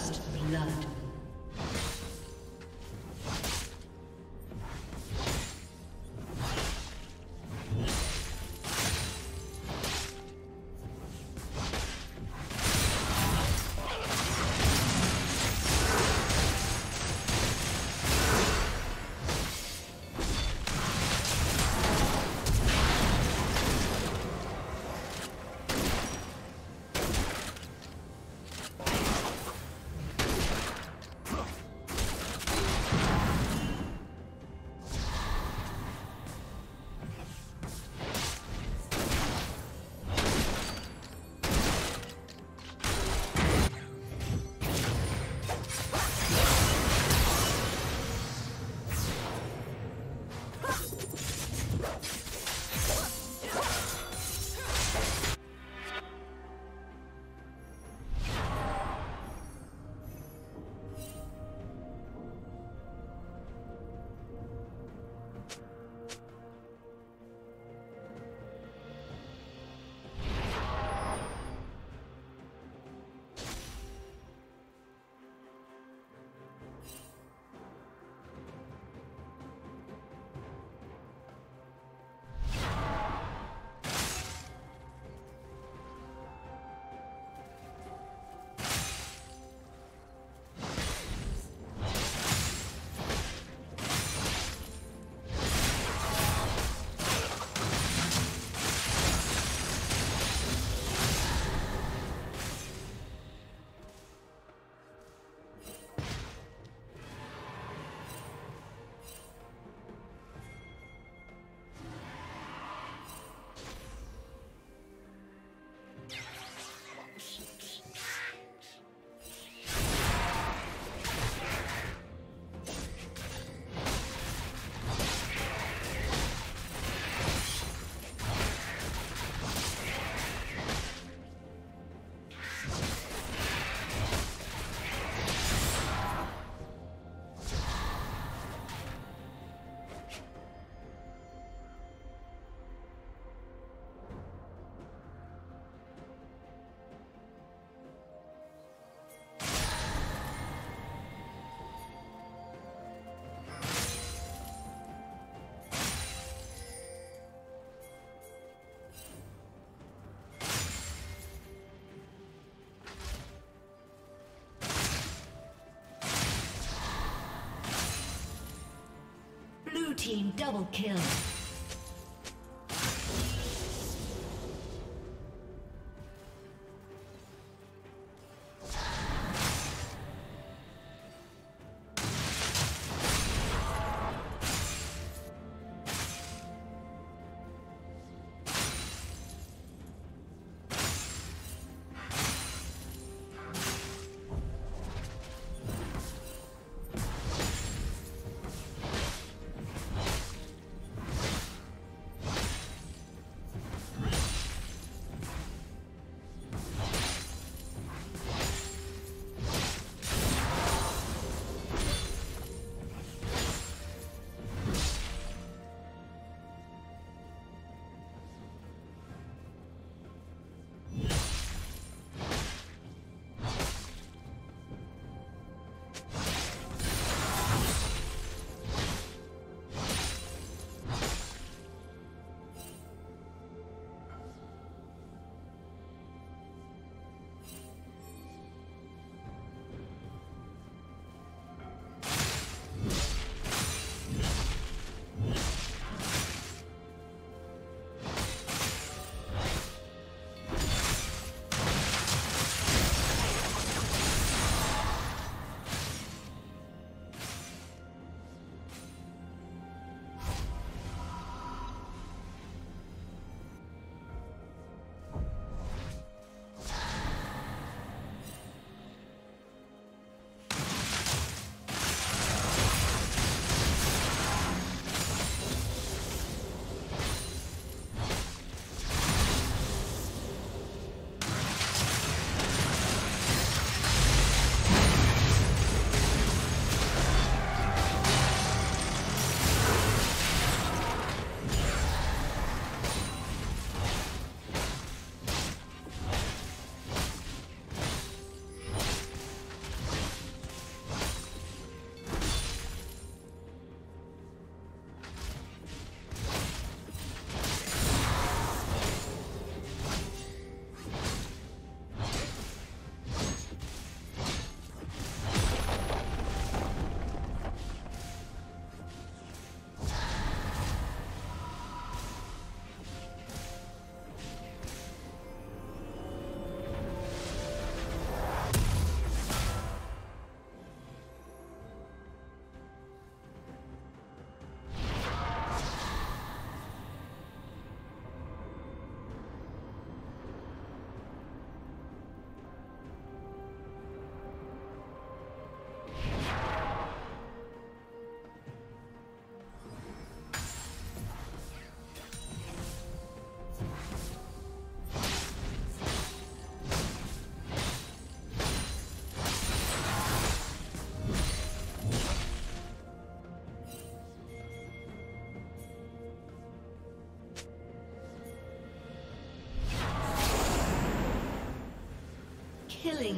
First blood. Team double kill.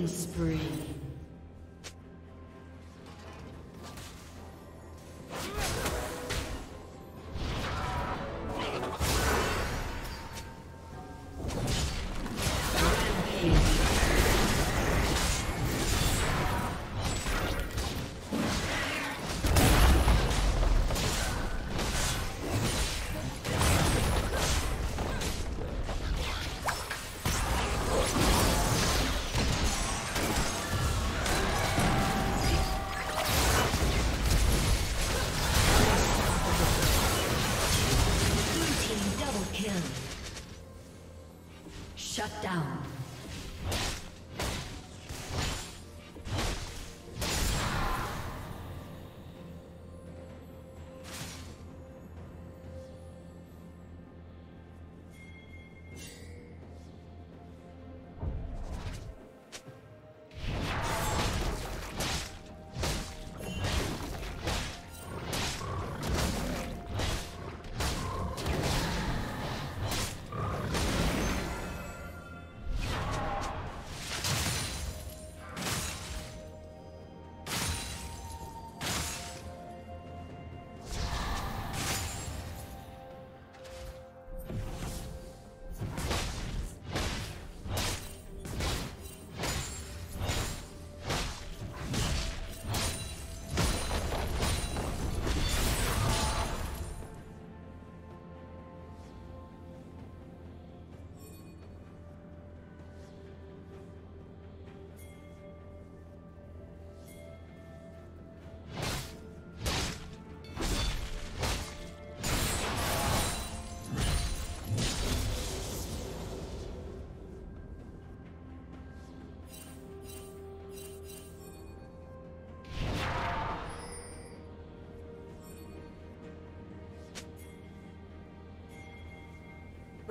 Killing spree. Shut down.